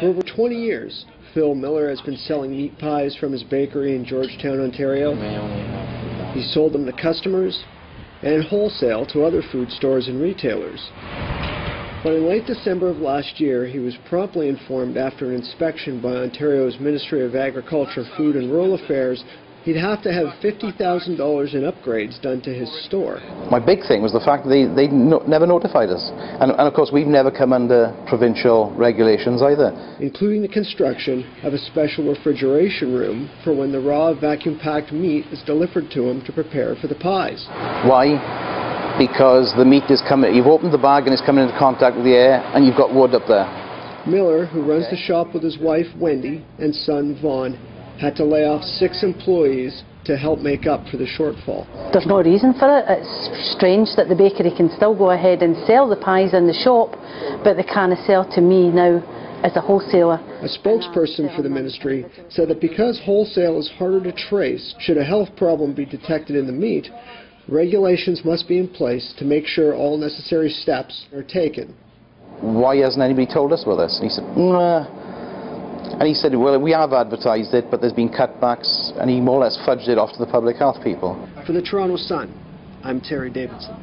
For over 20 years, Phil Miller has been selling meat pies from his bakery in Georgetown, Ontario. He sold them to customers and wholesale to other food stores and retailers. But in late December of last year, he was promptly informed after an inspection by Ontario's Ministry of Agriculture, Food and Rural Affairs he'd have to have $50,000 in upgrades done to his store. My big thing was the fact that they, they no, never notified us. And, and of course, we've never come under provincial regulations either. Including the construction of a special refrigeration room for when the raw vacuum-packed meat is delivered to him to prepare for the pies. Why? Because the meat is coming, you've opened the bag and it's coming into contact with the air and you've got wood up there. Miller, who runs the shop with his wife Wendy and son Vaughn, had to lay off six employees to help make up for the shortfall. There's no reason for it. It's strange that the bakery can still go ahead and sell the pies in the shop, but they can't sell to me now as a wholesaler. A spokesperson for the ministry said that because wholesale is harder to trace, should a health problem be detected in the meat, regulations must be in place to make sure all necessary steps are taken. Why hasn't anybody told us about this? And he said, nah. And he said, well, we have advertised it, but there's been cutbacks, and he more or less fudged it off to the public health people. For the Toronto Sun, I'm Terry Davidson.